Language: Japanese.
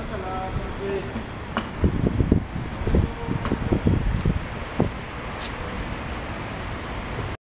なんかなって。